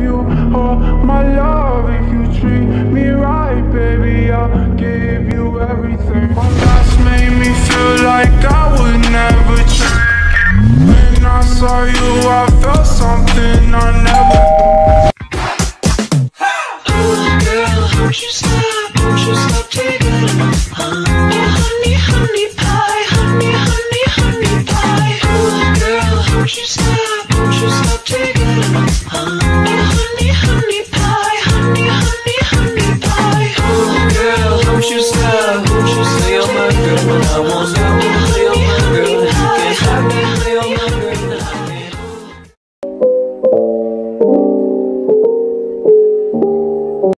you all my love If you treat me right, baby, I'll give you everything. My past made me feel like I would never change. When I saw you, I felt something I never Oh girl, won't you stop, won't you stop taking my oh, honey, honey pie, honey, honey, honey pie Oh girl, won't you stop, won't you stop taking my heart